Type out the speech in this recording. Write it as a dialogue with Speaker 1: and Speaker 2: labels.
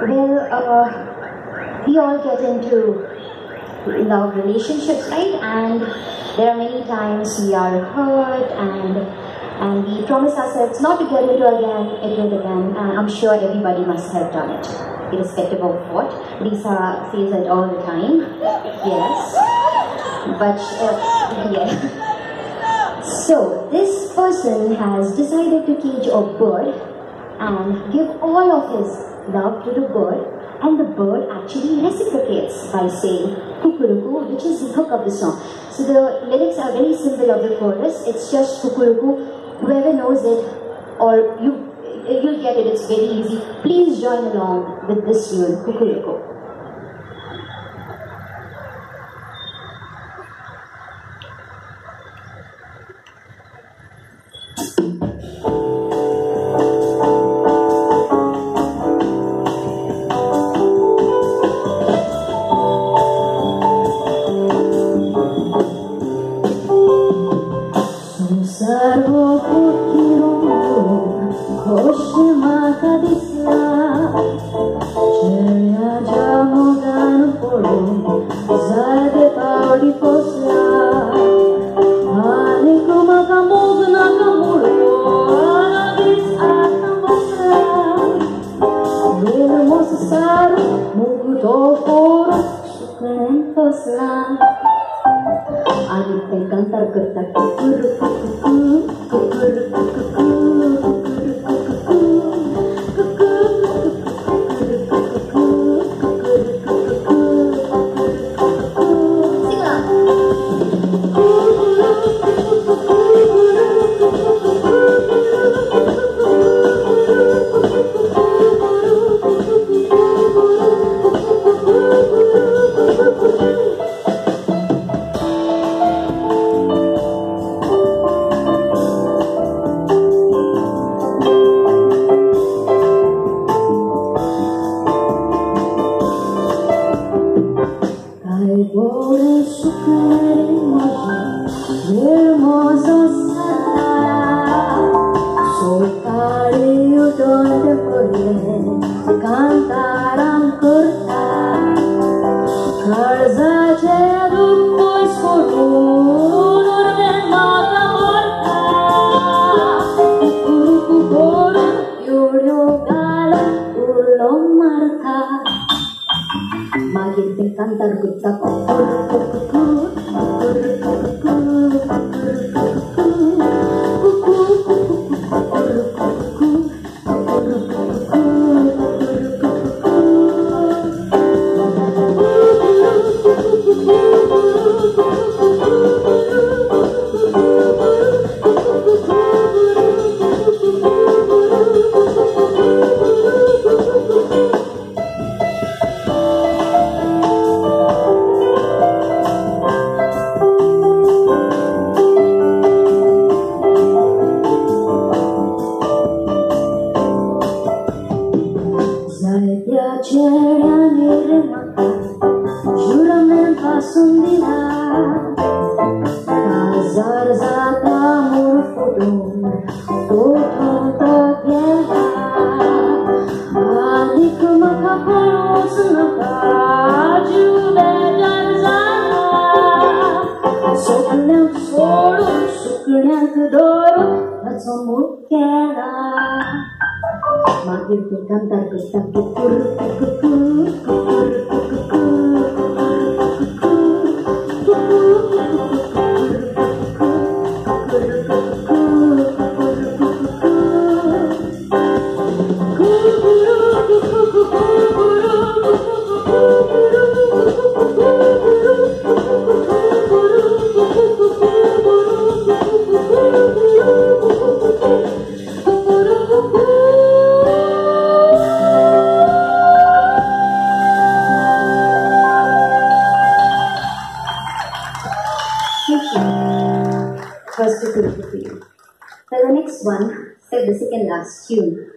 Speaker 1: Well, uh, we all get into love relationships, right? And there are many times we are hurt and and we promise ourselves not to get into again, it again. And I'm sure everybody must have done it, irrespective of what. Lisa says it all the time. Yes. But, uh, yeah. So, this person has decided to cage a bird and give all of his love to the bird and the bird actually reciprocates by saying kukuruku, which is the hook of the song. So the lyrics are very simple of the chorus. It's just kukuruku. Whoever knows it, or you, you'll get it. It's very easy. Please join along with this tune, kukuruku.
Speaker 2: Move to for a second for me encanta cortar. hermoso Satanás, soltario donde pueden cantar al cortar, calzache d'un pois por de mata morta, por yuro gala ulo marta, magir
Speaker 1: cantar
Speaker 2: gutta por por por por por somo kera Makin ku kantar ku tak kukur kukur kukur
Speaker 1: you. For the next one, set the second last tune.